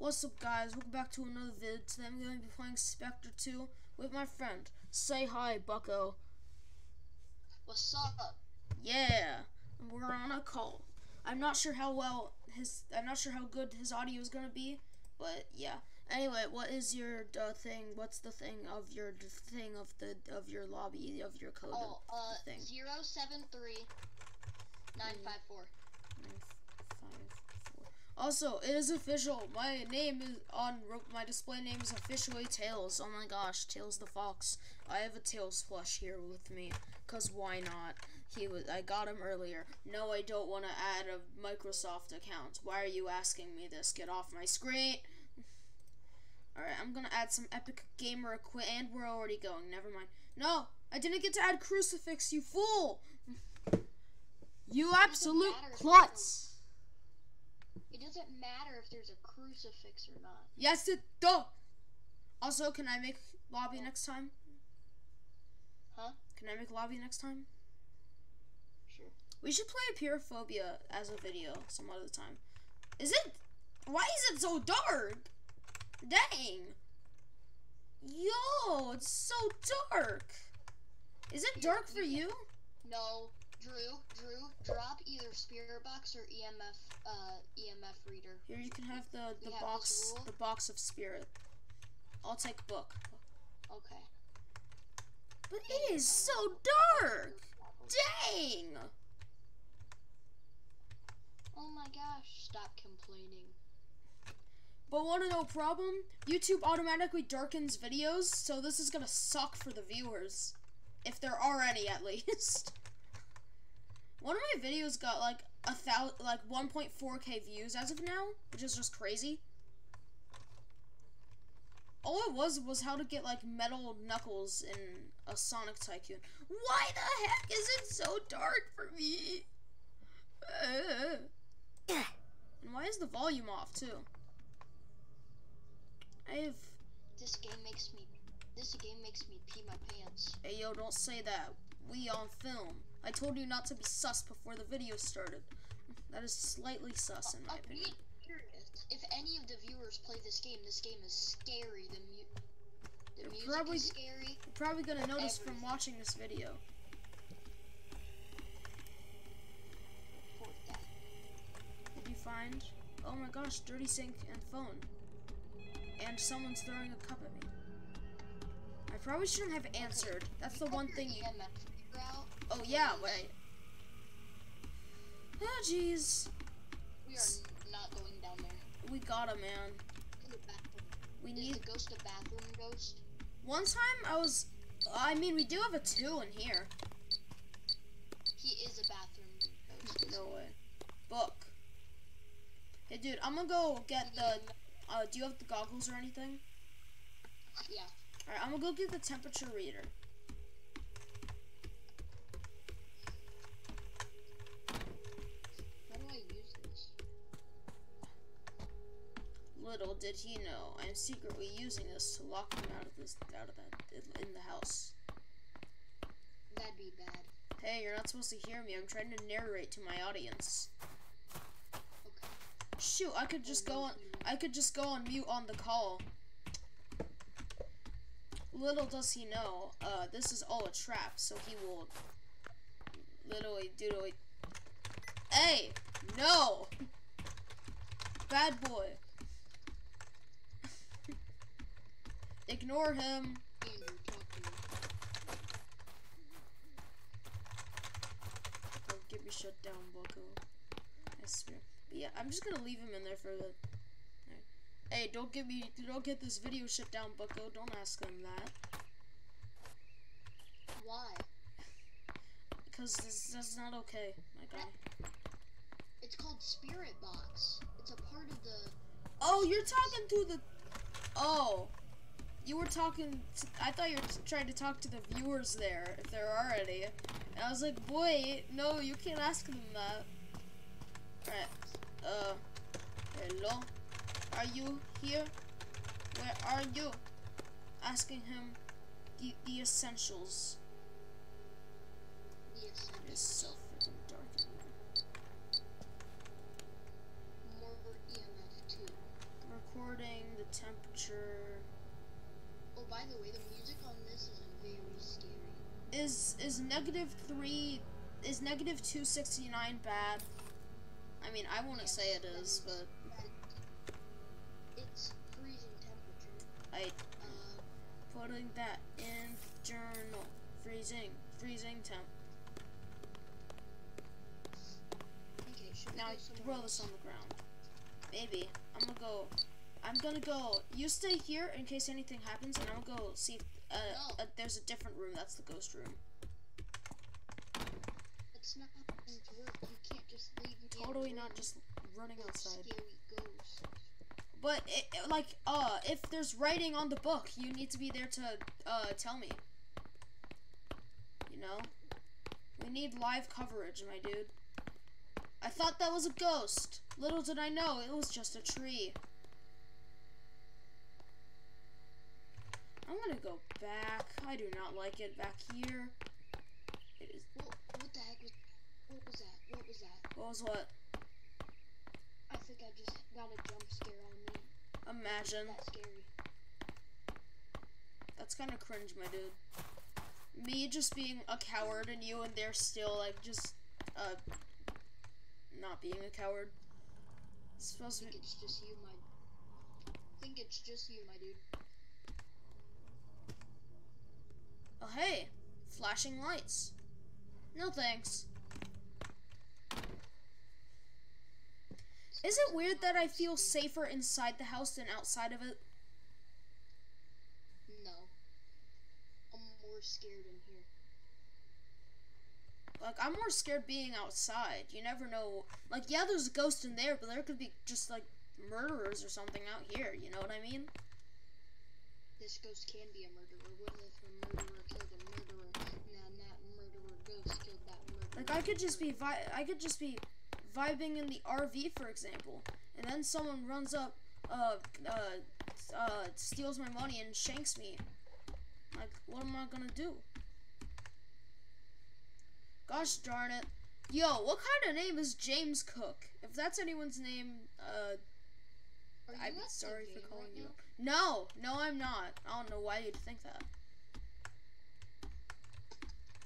What's up guys, welcome back to another vid. Today I'm going to be playing Specter 2 with my friend. Say hi, bucko. What's up? Yeah, we're on a call. I'm not sure how well his, I'm not sure how good his audio is going to be, but yeah. Anyway, what is your uh, thing, what's the thing of your thing of the, of your lobby, of your code Oh, uh, thing? 073 954. Also, it is official. My name is on my display name is officially Tails. Oh my gosh, Tails the Fox. I have a Tails plush here with me, cause why not? He was. I got him earlier. No, I don't want to add a Microsoft account. Why are you asking me this? Get off my screen. All right, I'm gonna add some Epic Gamer equipment, and we're already going. Never mind. No, I didn't get to add Crucifix. You fool! You absolute klutz. It doesn't matter if there's a crucifix or not. Yes, it does. Also, can I make lobby next time? Huh? Can I make lobby next time? Sure. We should play Pyrophobia as a video some other time. Is it? Why is it so dark? Dang. Yo, it's so dark. Is it dark for you? No. Drew, Drew, drop either spirit box or EMF, uh, EMF reader. Here you can have the the box, the box of spirit. I'll take book. Okay. But it is so dark. Dang. Oh my gosh! Stop complaining. But wanna know problem? YouTube automatically darkens videos, so this is gonna suck for the viewers. If there are any, at least. One of my videos got like a thousand, like 1.4k views as of now, which is just crazy. All it was was how to get like metal knuckles in a Sonic Tycoon. Why the heck is it so dark for me? Uh. And why is the volume off too? I have. This game makes me. This game makes me pee my pants. Hey yo, don't say that. We on film. I told you not to be sus before the video started. That is slightly sus in my opinion. If any of the viewers play this game, this game is scary. The, mu the you're music probably, is scary. You're probably gonna notice everything. from watching this video. What did you find? Oh my gosh, dirty sink and phone. And someone's throwing a cup at me. I probably shouldn't have answered. That's the one thing you. Oh yeah, wait. Oh jeez. We are not going down there. We got him, man. We Is need the ghost a bathroom ghost. One time I was. I mean, we do have a two in here. He is a bathroom ghost. No way. Book. Hey, dude, I'm gonna go get the. Uh, do you have the goggles or anything? Yeah. Alright, I'm gonna go get the temperature reader. How do I use this? Little did he know, I am secretly using this to lock him out of this, out of that, in the house. That'd be bad. Hey, you're not supposed to hear me. I'm trying to narrate to my audience. Okay. Shoot, I could just go on. I could just go on mute on the call. Little does he know, uh, this is all a trap, so he will literally doodly. Hey! No! Bad boy. Ignore him. Don't get me shut down, Bucko. I swear. But yeah, I'm just gonna leave him in there for a the Hey, don't get me, don't get this video shut down, Bucko. Don't ask them that. Why? Because this, that's not okay, my guy. It's called Spirit Box. It's a part of the. Oh, you're talking to the. Oh, you were talking. To, I thought you were trying to talk to the viewers there, if there are any. And I was like, boy, no, you can't ask them that. Alright. Uh, hello. Are you here? Where are you? Asking him the, the essentials. The essentials. It's so freaking dark in here. More EMF too. Recording the temperature. By the way, the music on this is very scary. Is is negative three? Is negative two sixty nine bad? I mean, I wouldn't say it is, but it's freezing temperature. I Uh, putting that in journal. Freezing, freezing temp. okay, Now throw this on the ground. Maybe. I'm gonna go. I'm gonna go. You stay here in case anything happens, and gonna go see if uh, No. uh, there's a different room. That's the ghost room. It's not going to work. You can't just leave me in a Totally not just running outside. Scary ghosts. But it, it- like, uh, if there's writing on the book, you need to be there to uh tell me. You know, we need live coverage, my dude. I thought that was a ghost. Little did I know it was just a tree. I'm gonna go back. I do not like it back here. It is. What, what the heck was? What was that? What was that? What was what? I think I just got a jump scare on me. Imagine. That's scary. That's kind of cringe, my dude. Me just being a coward and you and they're still like just uh not being a coward. It's supposed I to think be it's just you, my. I think it's just you, my dude. Oh hey, flashing lights. No thanks. Is it weird that I feel safer inside the house than outside of it? No. I'm more scared in here. Like I'm more scared being outside. You never know. Like yeah, there's a ghost in there, but there could be just like murderers or something out here. You know what I mean? This ghost can be a murderer. What if a murderer killed a murderer, and then that murderer ghost killed that murderer? Like I could just be vi- I could just be vibing in the RV, for example, and then someone runs up, uh, uh, uh, steals my money and shanks me. Like, what am I gonna do? Gosh darn it! Yo, what kind of name is James Cook? If that's anyone's name, uh, I'm sorry for calling right you. now? No, no, I'm not. I don't know why you'd think that.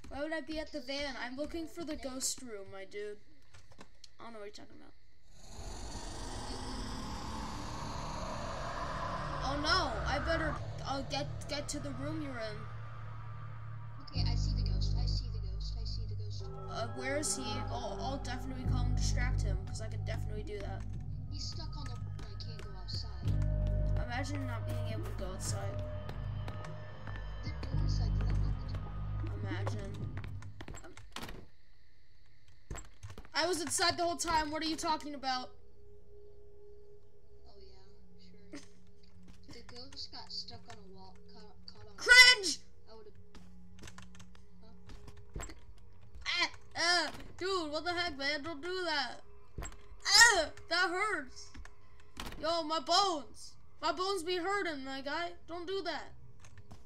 Why would I be at the van? I'm looking for the ghost room, my dude. I don't know what you're talking about. Oh no! I better uh, get get to the room you're in. Okay, I see the ghost. I see the ghost. I see the ghost. Uh, where is he? I'll, I'll definitely come distract him because I could definitely do that. He's stuck on the. I can't go outside. Imagine not being able to go outside. Imagine. Um, I was inside the whole time. What are you talking about? Oh yeah, sure. The ghost got stuck on a wall, caught, caught on. Cringe! I would have. Ah, ah, dude, what the heck, man? Don't do that. Ah, that hurts. Yo, my bones. My bones be hurting, my guy. Don't do that.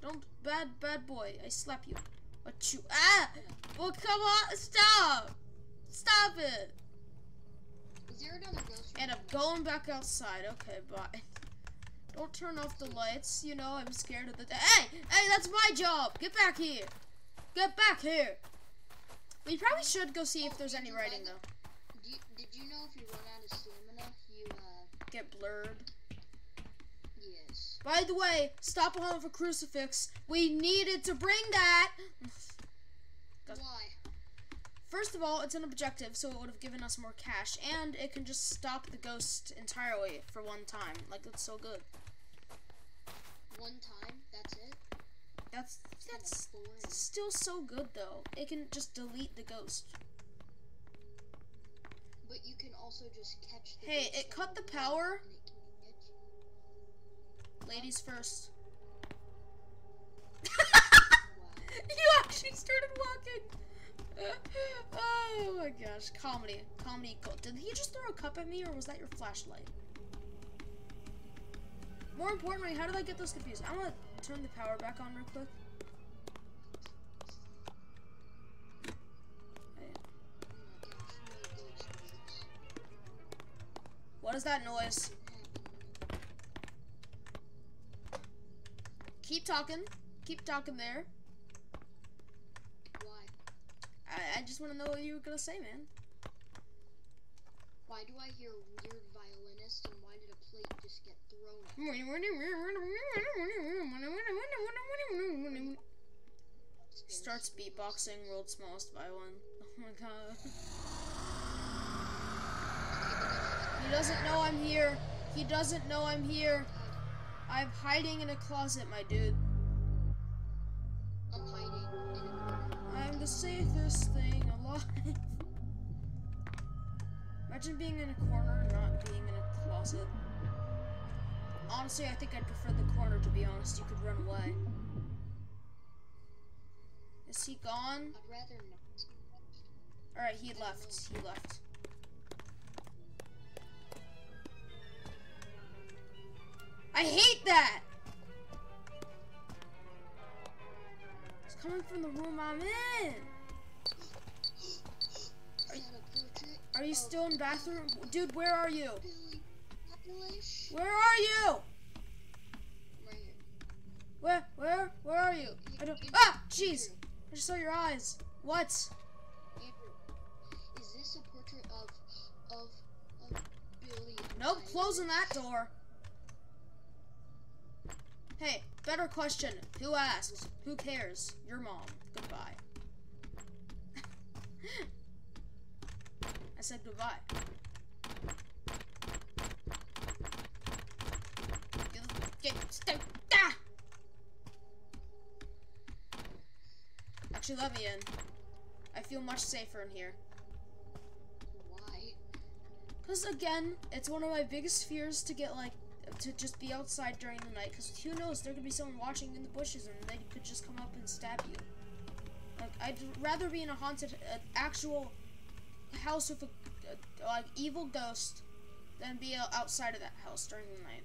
Don't, bad, bad boy. I slap you. What you? Ah! Well, come on, stop. Stop it. Is there another ghost? And I'm going back outside. Okay, bye. Don't turn off the lights. You know, I'm scared of the. Hey, hey, that's my job. Get back here. Get back here. We probably should go see if there's any writing though. Do you, did you know if you run out of stamina, you uh Get blurred. By the way, stop home for crucifix. We needed to bring that. Why? First of all, it's an objective, so it would have given us more cash, and it can just stop the ghost entirely for one time. Like it's so good. One time. That's it. That's that's still so good though. It can just delete the ghost. But you can also just catch the Hey, it cut the power. Ladies first. You actually started walking. oh my gosh, comedy, comedy. Did he just throw a cup at me, or was that your flashlight? More importantly, how did I get those confused? I'm gonna turn the power back on real quick. Hey, my gosh, no ghost noise. What is that noise? Didn't happen. Keep talking. Keep talking there. Why? I, I just want to know what you were gonna say, man. Why do I hear weird violinist and why did a plate just get thrown? Starts beatboxing world's smallest violin. Oh my god. He doesn't know I'm here. He doesn't know I'm here. I'm hiding in a closet, my dude. I'm hiding in a. I'm the safest thing alive. Imagine being in a corner and not being in a closet. Honestly, I think I'd prefer the corner to be honest. You could run away. Is he gone? I'd rather not. Alright, he left. He left. I hate that! It's coming from the room I'm in. Is that a portrait? Are you still in bathroom? Dude, where are you? Where are you? Where, where, where are you? I don't. Ah, jeez! I just saw your eyes. What? Andrew, is this a portrait of of of Billy? Nope, closing that door. Hey, better question. Who asks? Who cares? Your mom. Goodbye. I said goodbye. You- get- stay- ah! Actually, let me in. I feel much safer in here. Why? Because again, it's one of my biggest fears to get like to just be outside during the night. Because who knows, there could be someone watching in the bushes and they could just come up and stab you. Like I'd rather be in a haunted, uh, actual house with a, a like evil ghost than be outside of that house during the night.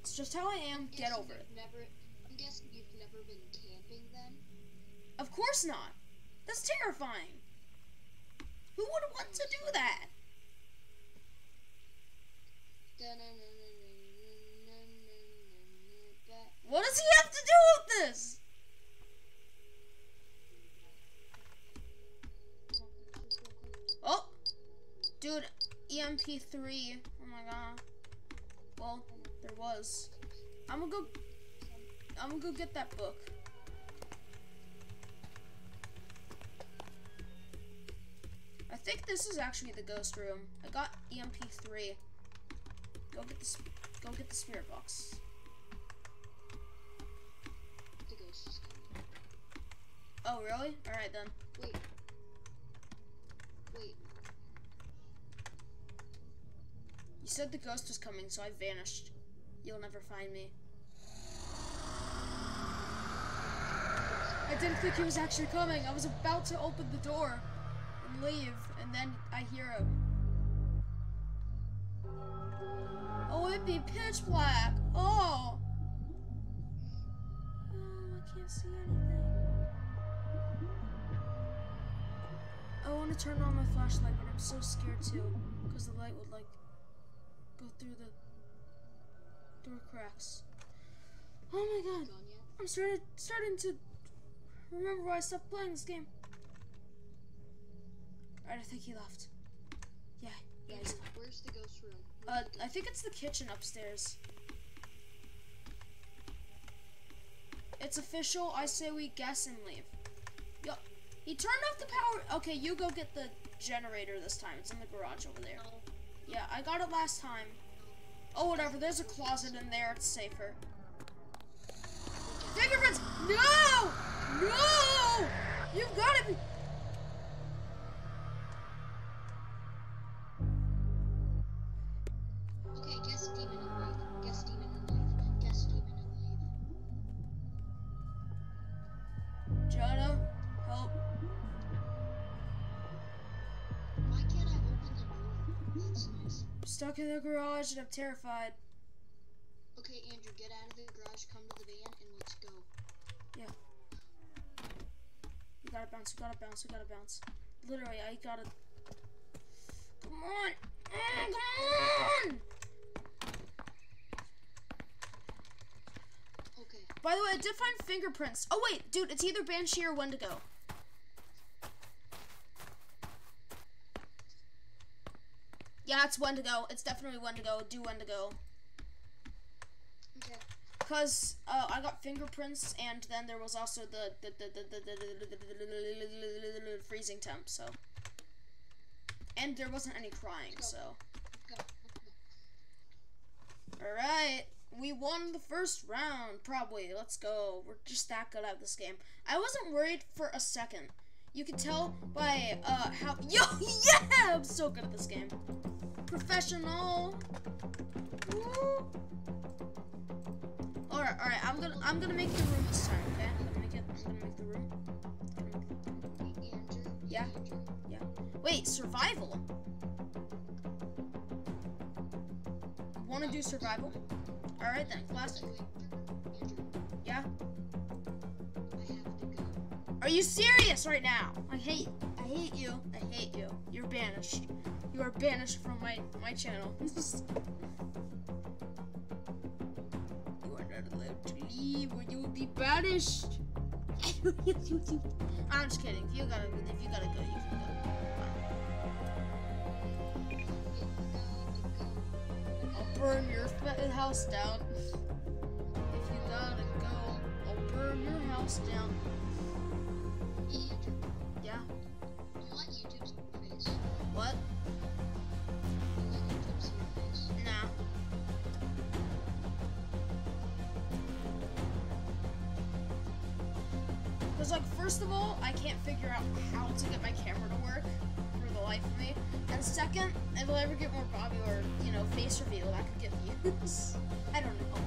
It's just how I am. Get over it. Never. I'm guessing you've never been camping then. Of course not. That's terrifying. Who would want to do that? What does he have to do with this? Oh, dude, EMP3. Oh my god. Well, there was. I'm gonna go. I'm gonna go get that book. I think this is actually the ghost room. I got EMF3. Go get the go get the spirit box. The ghost is coming. Oh really? All right then. Wait. Wait. You said the ghost was coming, so I vanished. You'll never find me. I didn't think he was actually coming. I was about to open the door and leave, and then I hear him. It'd be pitch black. Oh. Oh, I can't see anything. I want to turn on my flashlight, but I'm so scared too, because the light would like go through the door cracks. Oh my god, I'm started starting to remember why I stopped playing this game. Alright, I think he left. Yeah, Andrew, Where's the ghost room? uh, Where's the I think it's the kitchen upstairs. It's official. I say we guess and leave. Yo, he turned off the power. Okay, you go get the generator this time. It's in the garage over there. Yeah, I got it last time. Oh, whatever. There's a closet in there. It's safer. Fingerprints! No! No! You've got to be. Stuck in the garage and I'm terrified. Okay, Andrew, get out of the garage, come to the van, and let's go. Yeah. We gotta bounce, we gotta bounce, we gotta bounce. Literally, I gotta... Come on! Come on! Okay. By the way, I did find fingerprints. Oh, wait, dude, it's either Banshee or Wendigo. Yeah, it's Wendigo. It's definitely Wendigo. Do Wendigo. Okay. Cause uh, I got fingerprints, and then there was also the the, the, the, the, the, the, the freezing temp. So, and there wasn't any crying. So, Go. all right, we won the first round. Probably. Let's go. We're just that good at this game. I wasn't worried for a second. You could tell by uh how yo yeah I'm so good at this game. Professional. Woo. All right, all right. I'm gonna I'm gonna make the room this time. Okay, I'm gonna make it. I'm gonna make the room. Andrew. Yeah. Wait, survival. Want to do survival? All right then, classic. Yeah. Are you serious right now? I hate. I hate you. I hate you. You're banished. You are banished from my my channel. you are not allowed to leave, or you will be banished. I'm just kidding. If you gotta, if you gotta go, you can go. I'll burn your house down. If you gotta go, I'll burn your house down. Yeah. Because, like, first of all, I can't figure out how to get my camera to work for the life of me. And second, if I ever get more popular, you know, face reveal, that could get views. I don't know.